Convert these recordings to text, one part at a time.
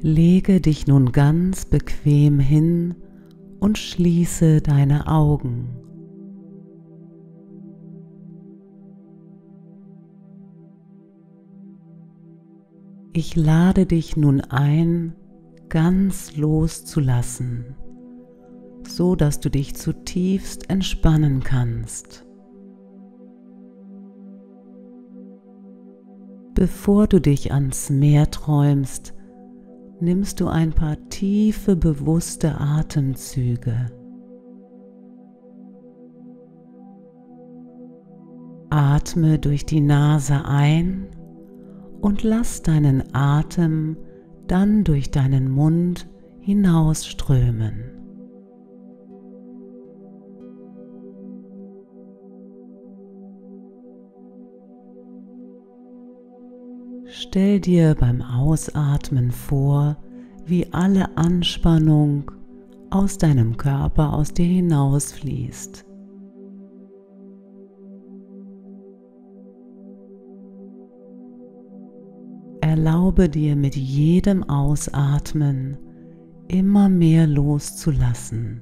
Lege dich nun ganz bequem hin und schließe deine Augen. Ich lade dich nun ein, ganz loszulassen, so dass du dich zutiefst entspannen kannst. Bevor du dich ans Meer träumst, nimmst du ein paar tiefe, bewusste Atemzüge. Atme durch die Nase ein und lass deinen Atem dann durch deinen Mund hinausströmen. Stell dir beim Ausatmen vor, wie alle Anspannung aus deinem Körper aus dir hinausfließt. Erlaube dir mit jedem Ausatmen immer mehr loszulassen.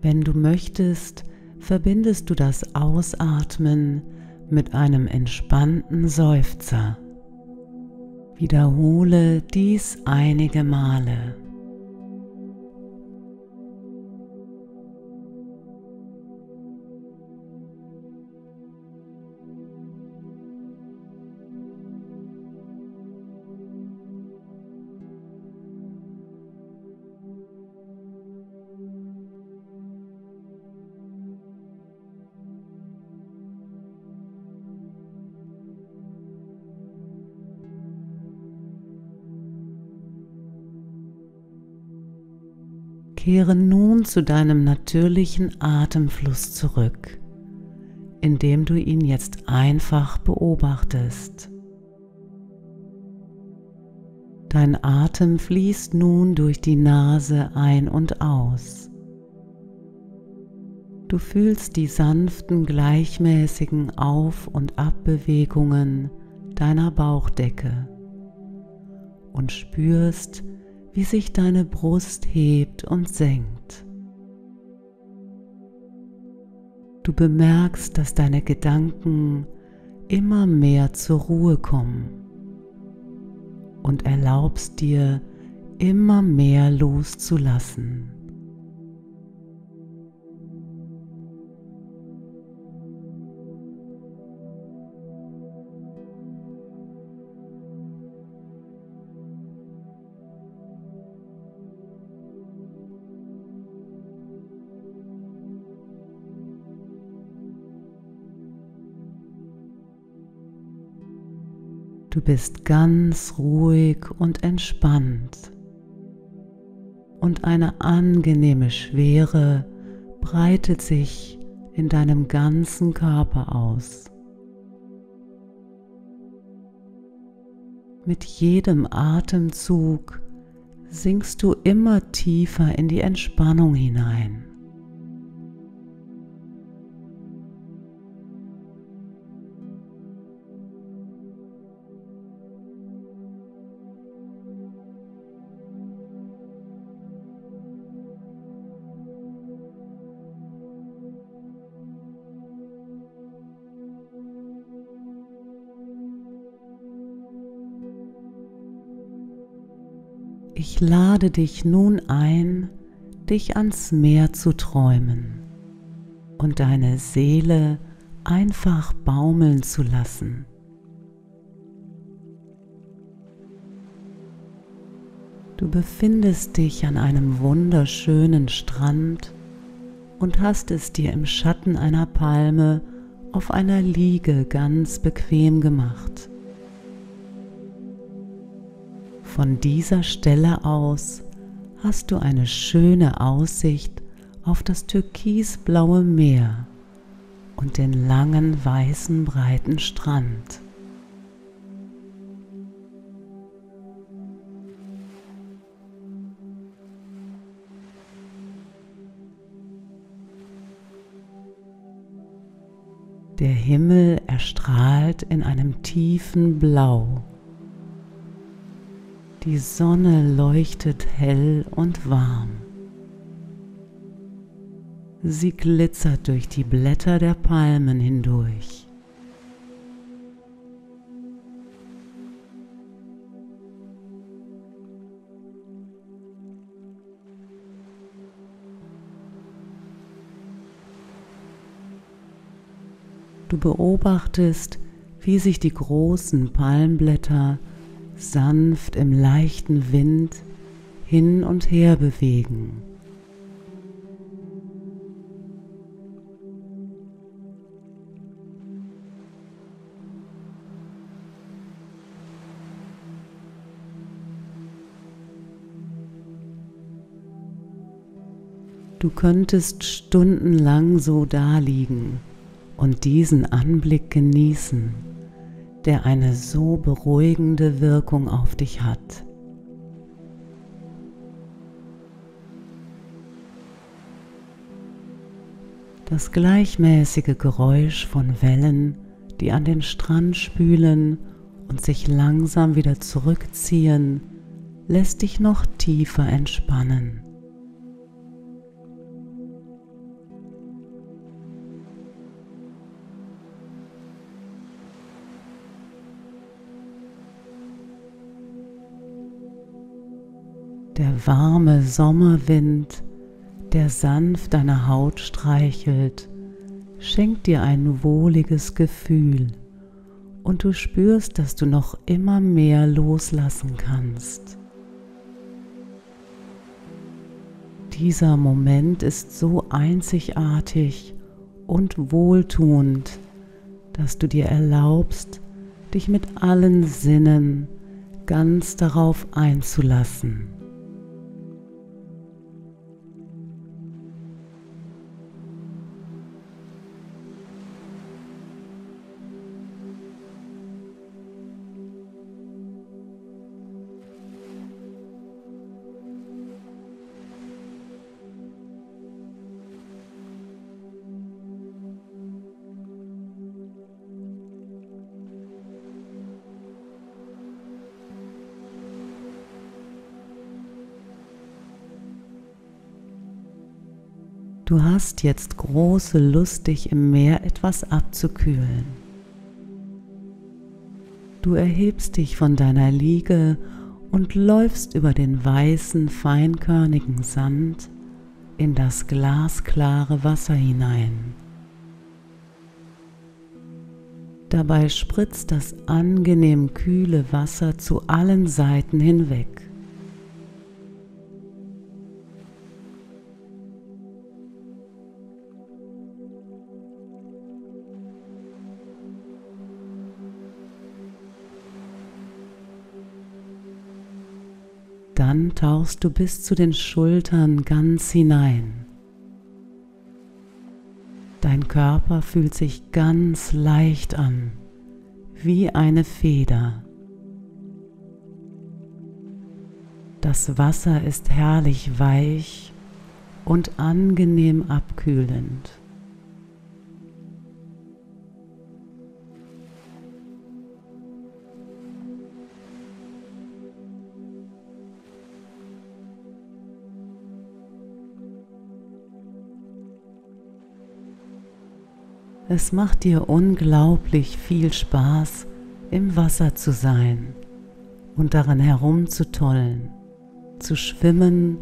Wenn du möchtest, verbindest du das Ausatmen mit einem entspannten Seufzer. Wiederhole dies einige Male. Kehre nun zu deinem natürlichen Atemfluss zurück, indem du ihn jetzt einfach beobachtest. Dein Atem fließt nun durch die Nase ein und aus. Du fühlst die sanften, gleichmäßigen Auf- und Abbewegungen deiner Bauchdecke und spürst, wie sich deine Brust hebt und senkt. Du bemerkst, dass deine Gedanken immer mehr zur Ruhe kommen und erlaubst dir immer mehr loszulassen. Du bist ganz ruhig und entspannt und eine angenehme Schwere breitet sich in deinem ganzen Körper aus. Mit jedem Atemzug sinkst du immer tiefer in die Entspannung hinein. Ich lade dich nun ein, dich ans Meer zu träumen und deine Seele einfach baumeln zu lassen. Du befindest dich an einem wunderschönen Strand und hast es dir im Schatten einer Palme auf einer Liege ganz bequem gemacht. Von dieser Stelle aus hast du eine schöne Aussicht auf das türkisblaue Meer und den langen weißen breiten Strand. Der Himmel erstrahlt in einem tiefen Blau Die Sonne leuchtet hell und warm. Sie glitzert durch die Blätter der Palmen hindurch. Du beobachtest, wie sich die großen Palmblätter sanft im leichten Wind hin und her bewegen. Du könntest stundenlang so daliegen und diesen Anblick genießen, der eine so beruhigende Wirkung auf dich hat. Das gleichmäßige Geräusch von Wellen, die an den Strand spülen und sich langsam wieder zurückziehen, lässt dich noch tiefer entspannen. Der warme Sommerwind, der sanft deine Haut streichelt, schenkt dir ein wohliges Gefühl und du spürst, dass du noch immer mehr loslassen kannst. Dieser Moment ist so einzigartig und wohltuend, dass du dir erlaubst, dich mit allen Sinnen ganz darauf einzulassen. Du hast jetzt große Lust, dich im Meer etwas abzukühlen. Du erhebst dich von deiner Liege und läufst über den weißen, feinkörnigen Sand in das glasklare Wasser hinein. Dabei spritzt das angenehm kühle Wasser zu allen Seiten hinweg. Tauchst du bis zu den Schultern ganz hinein. Dein Körper fühlt sich ganz leicht an, wie eine Feder. Das Wasser ist herrlich weich und angenehm abkühlend. Es macht dir unglaublich viel Spaß, im Wasser zu sein und darin herumzutollen, zu schwimmen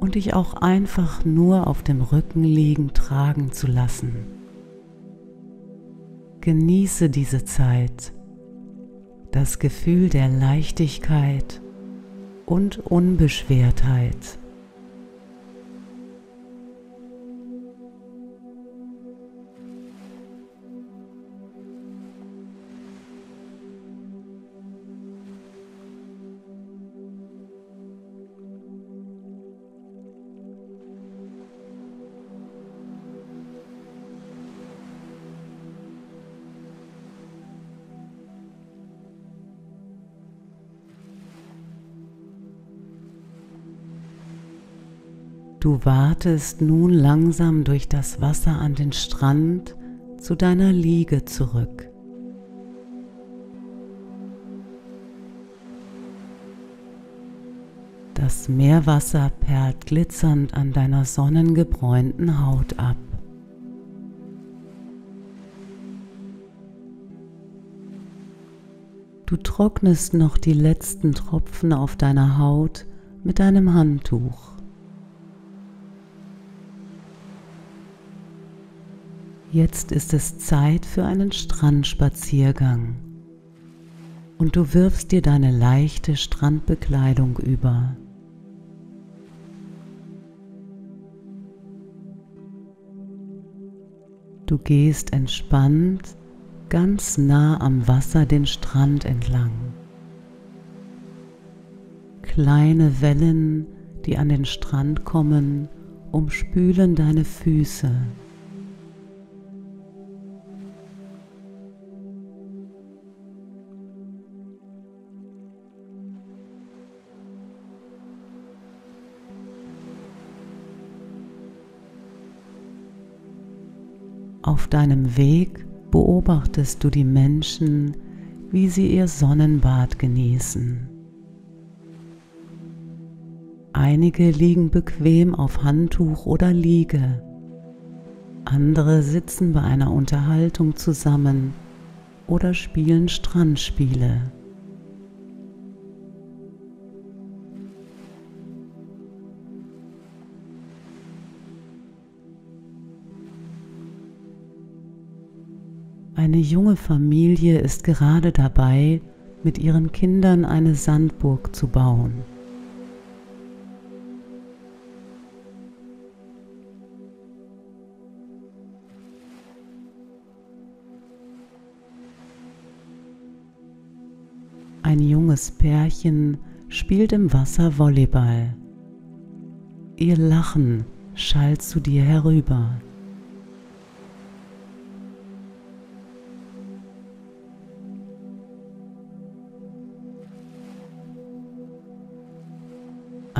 und dich auch einfach nur auf dem Rücken liegen tragen zu lassen. Genieße diese Zeit, das Gefühl der Leichtigkeit und Unbeschwertheit. Du wartest nun langsam durch das Wasser an den Strand zu deiner Liege zurück. Das Meerwasser perlt glitzernd an deiner sonnengebräunten Haut ab. Du trocknest noch die letzten Tropfen auf deiner Haut mit deinem Handtuch. Jetzt ist es Zeit für einen Strandspaziergang und du wirfst dir deine leichte Strandbekleidung über. Du gehst entspannt ganz nah am Wasser den Strand entlang. Kleine Wellen, die an den Strand kommen, umspülen deine Füße. Auf deinem Weg beobachtest du die Menschen, wie sie ihr Sonnenbad genießen. Einige liegen bequem auf Handtuch oder Liege, andere sitzen bei einer Unterhaltung zusammen oder spielen Strandspiele. Eine junge Familie ist gerade dabei, mit ihren Kindern eine Sandburg zu bauen. Ein junges Pärchen spielt im Wasser Volleyball. Ihr Lachen schallt zu dir herüber.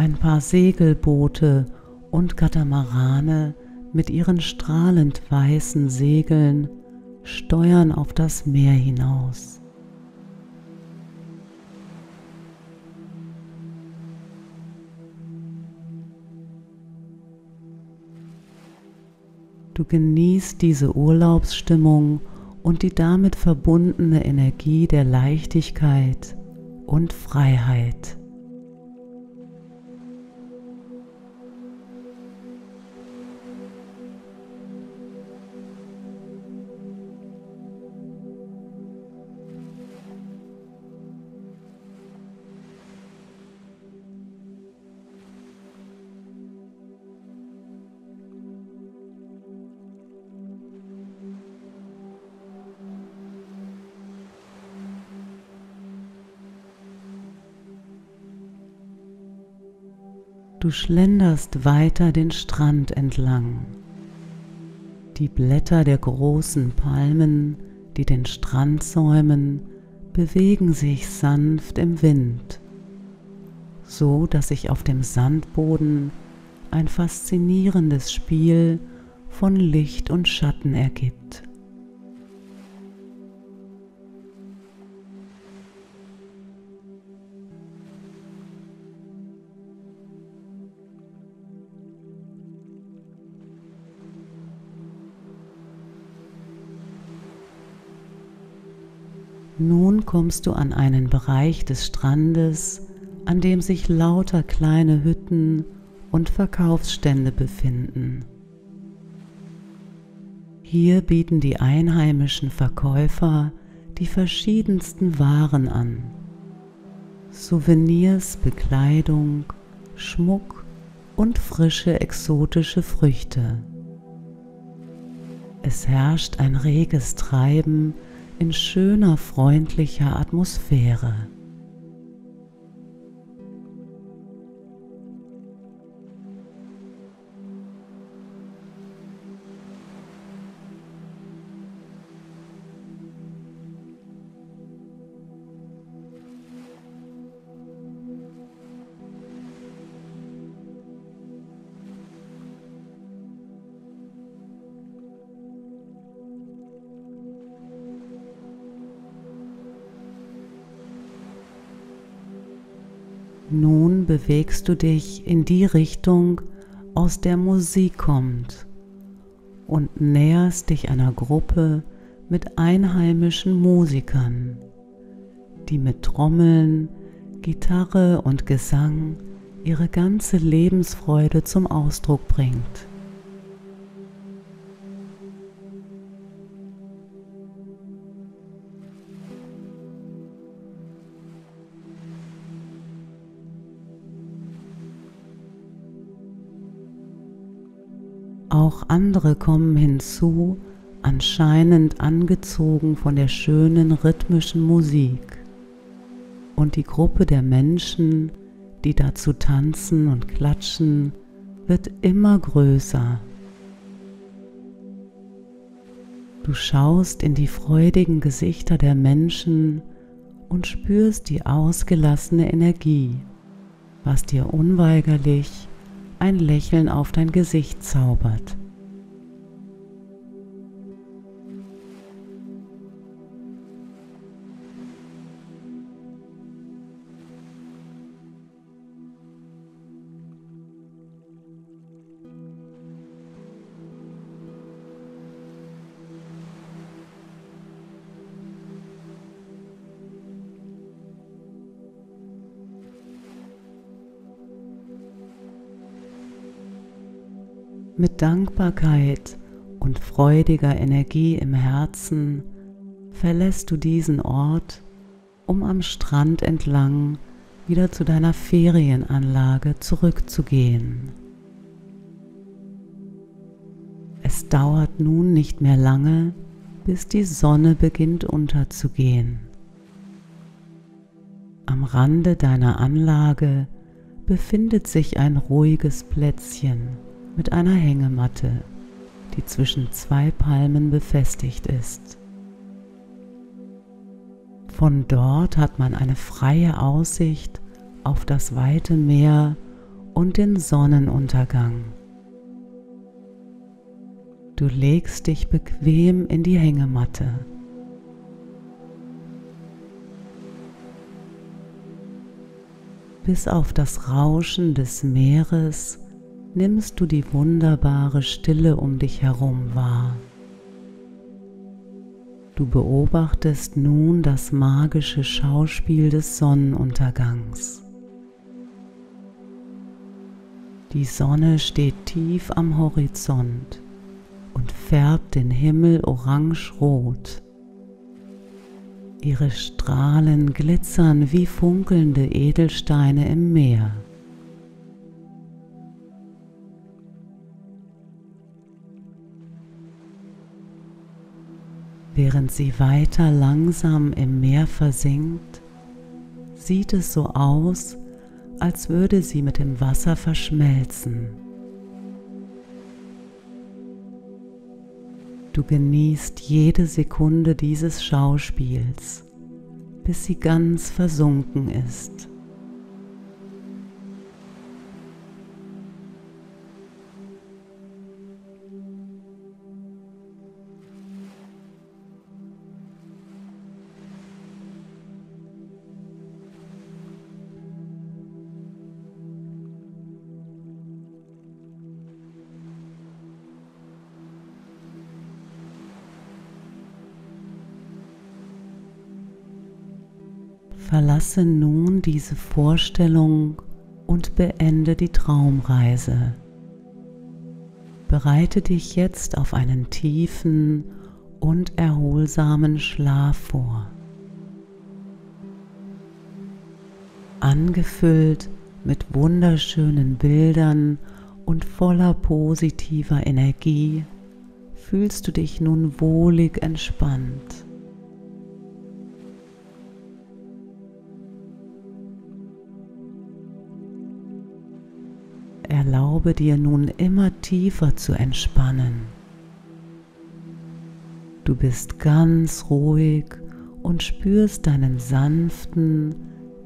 Ein paar Segelboote und Katamarane mit ihren strahlend weißen Segeln steuern auf das Meer hinaus. Du genießt diese Urlaubsstimmung und die damit verbundene Energie der Leichtigkeit und Freiheit. Du schlenderst weiter den Strand entlang. Die Blätter der großen Palmen, die den Strand säumen, bewegen sich sanft im Wind, so dass sich auf dem Sandboden ein faszinierendes Spiel von Licht und Schatten ergibt. Kommst du an einen Bereich des Strandes, an dem sich lauter kleine Hütten und Verkaufsstände befinden. Hier bieten die einheimischen Verkäufer die verschiedensten Waren an. Souvenirs, Bekleidung, Schmuck und frische exotische Früchte. Es herrscht ein reges Treiben in schöner, freundlicher Atmosphäre. Nun bewegst du dich in die Richtung, aus der Musik kommt und näherst dich einer Gruppe mit einheimischen Musikern, die mit Trommeln, Gitarre und Gesang ihre ganze Lebensfreude zum Ausdruck bringt. Auch andere kommen hinzu, anscheinend angezogen von der schönen rhythmischen Musik. Und die Gruppe der Menschen, die dazu tanzen und klatschen, wird immer größer. Du schaust in die freudigen Gesichter der Menschen und spürst die ausgelassene Energie, was dir unweigerlich ein Lächeln auf dein Gesicht zaubert. Mit Dankbarkeit und freudiger Energie im Herzen verlässt du diesen Ort, um am Strand entlang wieder zu deiner Ferienanlage zurückzugehen. Es dauert nun nicht mehr lange, bis die Sonne beginnt unterzugehen. Am Rande deiner Anlage befindet sich ein ruhiges Plätzchen mit einer Hängematte, die zwischen zwei Palmen befestigt ist. Von dort hat man eine freie Aussicht auf das weite Meer und den Sonnenuntergang. Du legst dich bequem in die Hängematte. Bis auf das Rauschen des Meeres nimmst du die wunderbare Stille um dich herum wahr. Du beobachtest nun das magische Schauspiel des Sonnenuntergangs. Die Sonne steht tief am Horizont und färbt den Himmel orange-rot. Ihre Strahlen glitzern wie funkelnde Edelsteine im Meer. Während sie weiter langsam im Meer versinkt, sieht es so aus, als würde sie mit dem Wasser verschmelzen. Du genießt jede Sekunde dieses Schauspiels, bis sie ganz versunken ist. Verlasse nun diese Vorstellung und beende die Traumreise. Bereite dich jetzt auf einen tiefen und erholsamen Schlaf vor. Angefüllt mit wunderschönen Bildern und voller positiver Energie fühlst du dich nun wohlig entspannt. Erlaube dir nun immer tiefer zu entspannen. Du bist ganz ruhig und spürst deinen sanften,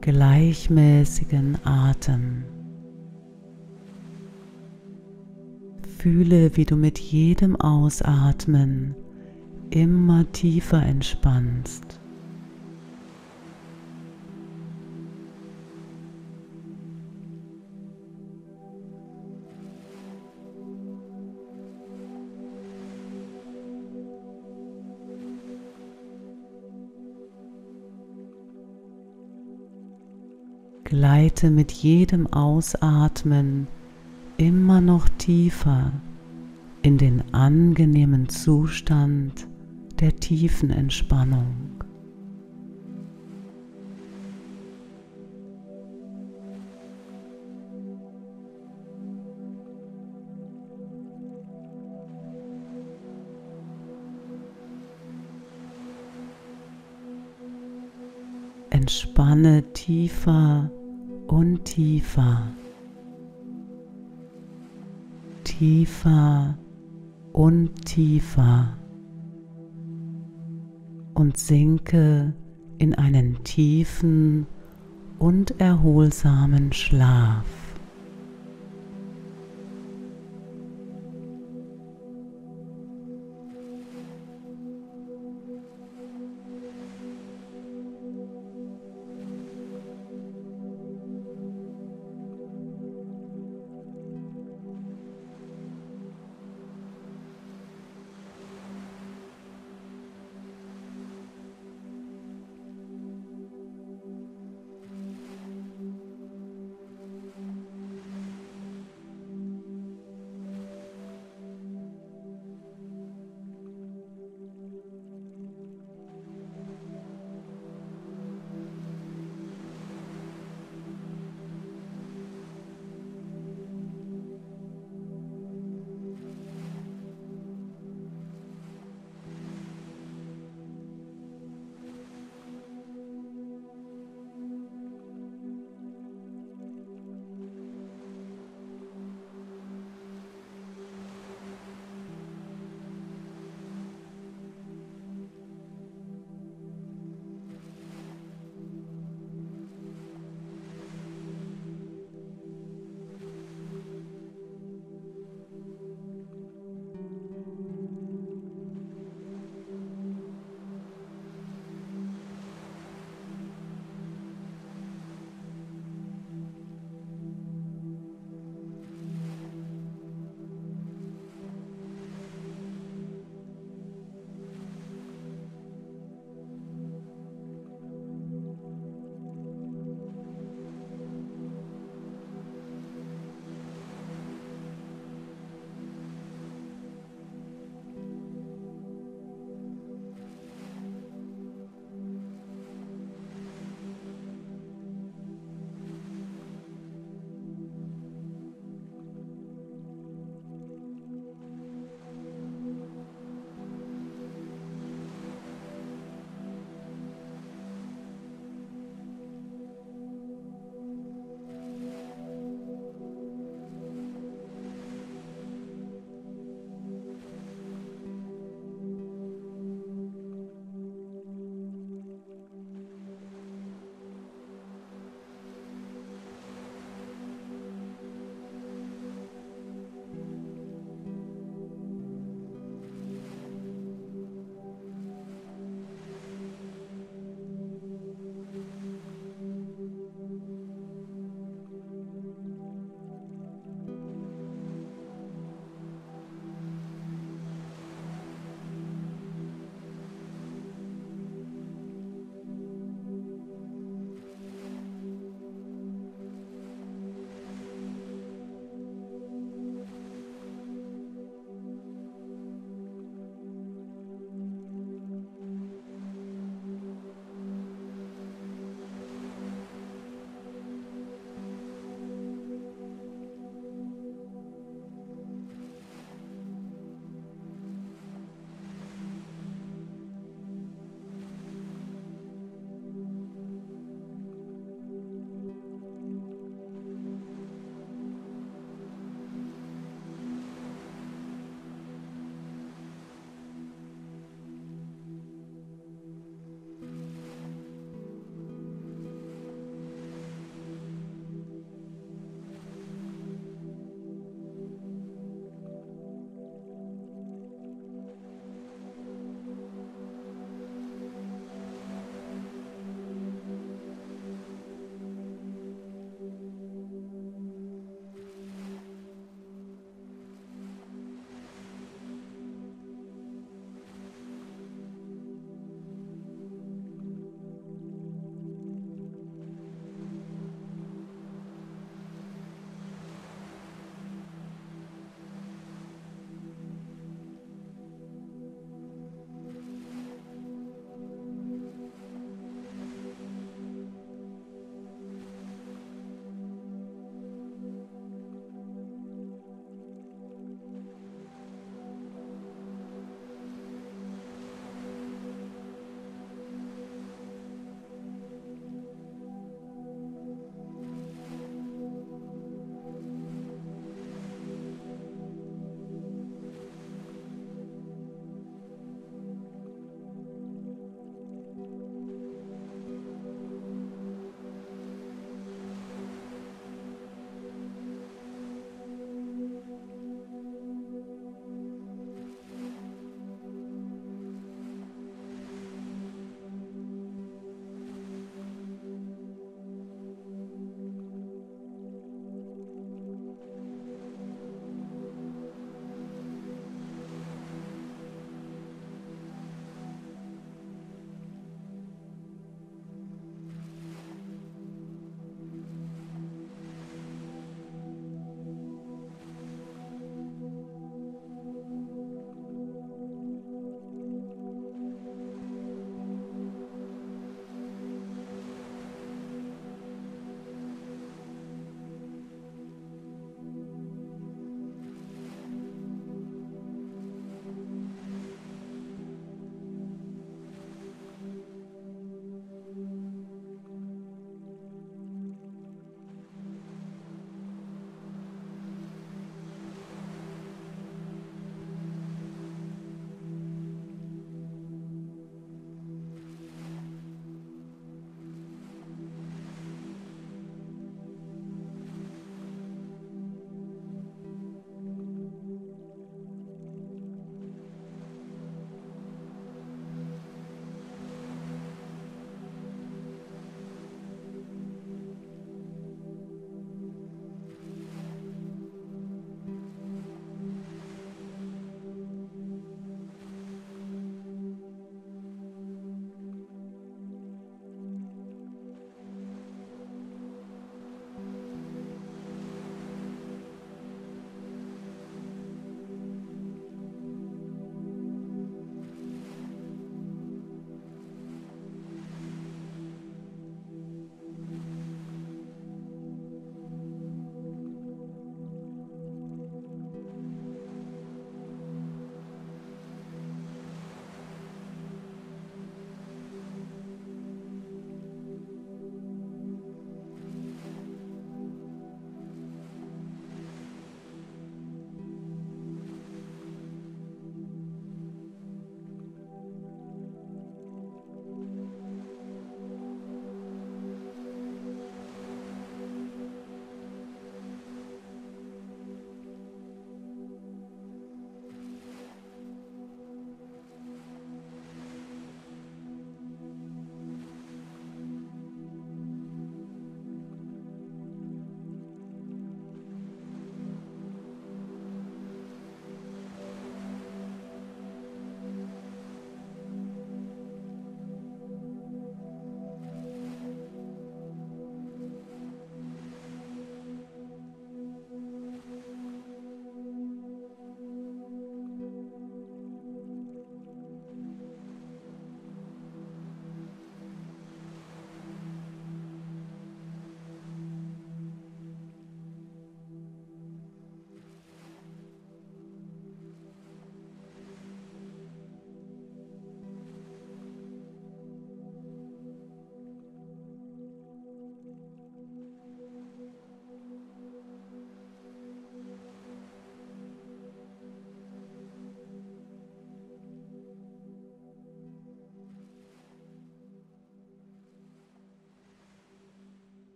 gleichmäßigen Atem. Fühle, wie du mit jedem Ausatmen immer tiefer entspannst. Gleite mit jedem Ausatmen immer noch tiefer in den angenehmen Zustand der tiefen Entspannung. Entspanne tiefer und tiefer. Tiefer und tiefer. Und sinke in einen tiefen und erholsamen Schlaf.